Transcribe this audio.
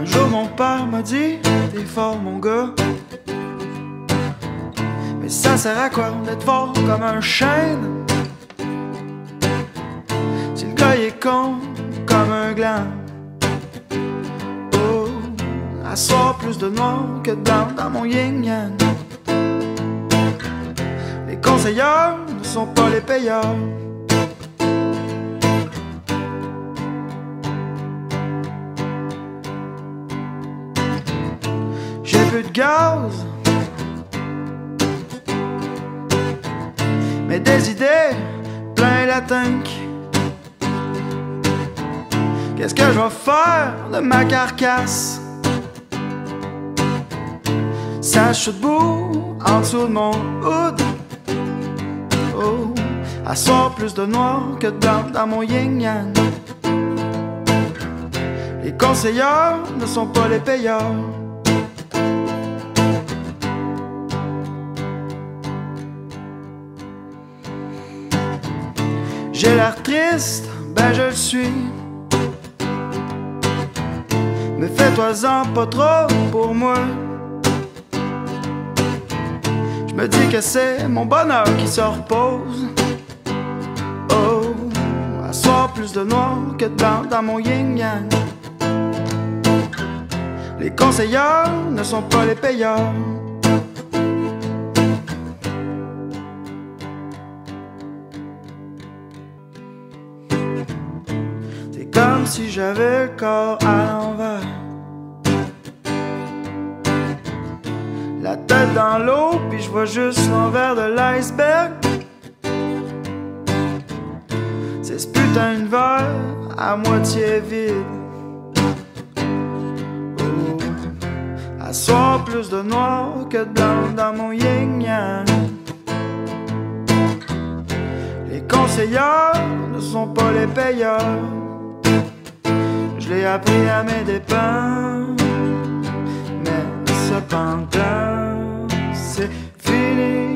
Un jour mon père m'a dit T'es fort mon gars. Mais ça sert à quoi d'être fort comme un chêne? Si le gars est con comme un gland. Oh, à plus de noir que blanc dans mon yin yang. Les conseilleurs ne sont pas les payeurs Plus de gaz. Mais des idées, plein la tank. Qu'est-ce que je vais faire de ma carcasse? Ça chute bout en dessous de mon hood. Oh, à soir plus de noir que de dans mon yin yang. Les conseilleurs ne sont pas les payeurs. J'ai l'air triste, ben je le suis. Mais fais-toi-en pas trop pour moi. Je me dis que c'est mon bonheur qui se repose. Oh, à soir plus de noir que de dans mon yin yang. Les conseilleurs ne sont pas les payeurs. Comme si j'avais le corps à l'envers. La tête dans l'eau, puis je vois juste l'envers de l'iceberg. C'est ce putain de verre à moitié vide. Oh, à soir plus de noir que de blanc dans mon yin yang. Les conseilleurs ne sont pas les payeurs je l'ai appris à mes dépens. Mais cependant, c'est fini.